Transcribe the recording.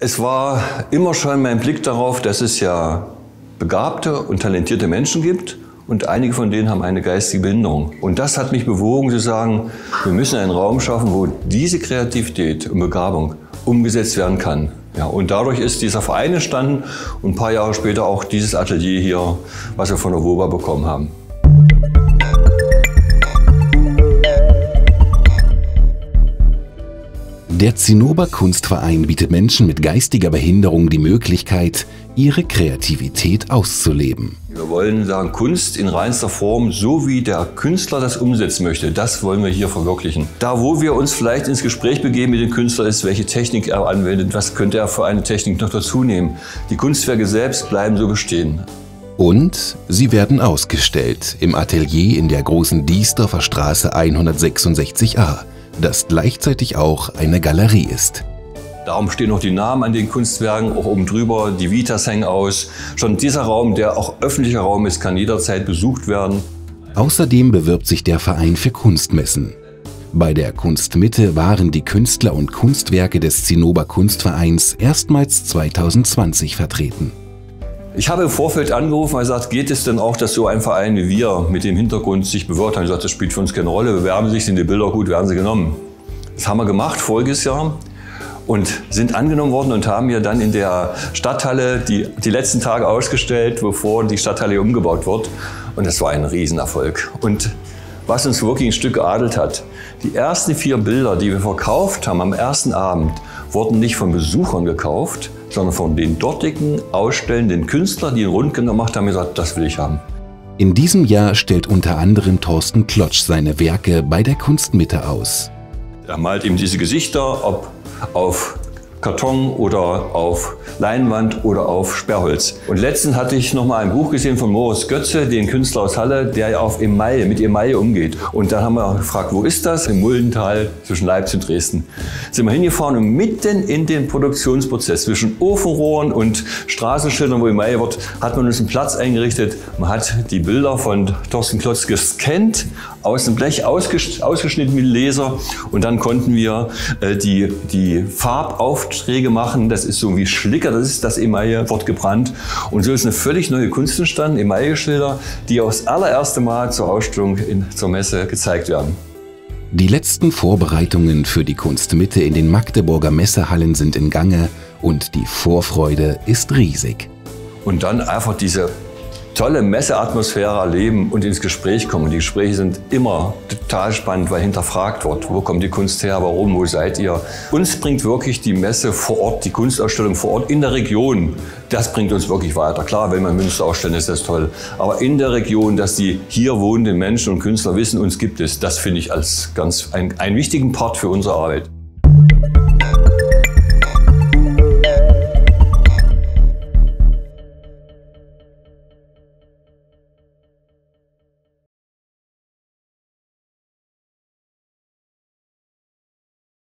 Es war immer schon mein Blick darauf, dass es ja begabte und talentierte Menschen gibt und einige von denen haben eine geistige Behinderung. Und das hat mich bewogen zu sagen, wir müssen einen Raum schaffen, wo diese Kreativität und Begabung umgesetzt werden kann. Ja, und dadurch ist dieser Verein entstanden und ein paar Jahre später auch dieses Atelier hier, was wir von der WOBA bekommen haben. Der Zinnober Kunstverein bietet Menschen mit geistiger Behinderung die Möglichkeit, ihre Kreativität auszuleben. Wir wollen sagen, Kunst in reinster Form, so wie der Künstler das umsetzen möchte, das wollen wir hier verwirklichen. Da, wo wir uns vielleicht ins Gespräch begeben mit dem Künstler, ist, welche Technik er anwendet, was könnte er für eine Technik noch dazu nehmen. Die Kunstwerke selbst bleiben so bestehen. Und sie werden ausgestellt im Atelier in der großen Diesdorfer Straße 166a das gleichzeitig auch eine Galerie ist. Darum stehen noch die Namen an den Kunstwerken, auch oben drüber, die Vitas hängen aus. Schon dieser Raum, der auch öffentlicher Raum ist, kann jederzeit besucht werden. Außerdem bewirbt sich der Verein für Kunstmessen. Bei der Kunstmitte waren die Künstler und Kunstwerke des Zinnober Kunstvereins erstmals 2020 vertreten. Ich habe im Vorfeld angerufen und gesagt, geht es denn auch, dass so ein Verein wie wir mit dem Hintergrund sich bewirbt? Ich gesagt, das spielt für uns keine Rolle, bewerben sich, sind die Bilder gut, werden sie genommen. Das haben wir gemacht voriges Jahr und sind angenommen worden und haben ja dann in der Stadthalle die, die letzten Tage ausgestellt, bevor die Stadthalle umgebaut wird. Und das war ein Riesenerfolg. Und was uns wirklich ein Stück geadelt hat, die ersten vier Bilder, die wir verkauft haben am ersten Abend, wurden nicht von Besuchern gekauft, sondern von den dortigen ausstellenden Künstlern, die einen Rundgang gemacht haben, gesagt, das will ich haben. In diesem Jahr stellt unter anderem Thorsten Klotsch seine Werke bei der Kunstmitte aus. Er malt eben diese Gesichter, ob auf Karton oder auf Leinwand oder auf Sperrholz. Und letztens hatte ich noch mal ein Buch gesehen von Moritz Götze, den Künstler aus Halle, der auf Emaille, mit Emaille umgeht. Und da haben wir gefragt, wo ist das? Im Muldental zwischen Leipzig und Dresden. Sind wir hingefahren und mitten in den Produktionsprozess zwischen Ofenrohren und Straßenschildern, wo Emaille wird, hat man uns einen Platz eingerichtet. Man hat die Bilder von Thorsten Klotz gescannt, aus dem Blech ausgeschnitten mit Laser und dann konnten wir äh, die, die Farbauf Aufträge machen. Das ist so wie Schlicker, das ist das Emaille, wird gebrannt. Und so ist eine völlig neue Kunst entstanden, Emaille-Schilder, die das allererste Mal zur Ausstellung in, zur Messe gezeigt werden. Die letzten Vorbereitungen für die Kunstmitte in den Magdeburger Messehallen sind in Gange und die Vorfreude ist riesig. Und dann einfach diese tolle Messeatmosphäre erleben und ins Gespräch kommen. Die Gespräche sind immer total spannend, weil hinterfragt wird, wo kommt die Kunst her, warum, wo seid ihr. Uns bringt wirklich die Messe vor Ort, die Kunstausstellung vor Ort in der Region. Das bringt uns wirklich weiter. Klar, wenn wir Münster ausstellen, ist das toll. Aber in der Region, dass die hier wohnenden Menschen und Künstler wissen, uns gibt es, das finde ich als ganz ein, einen wichtigen Part für unsere Arbeit.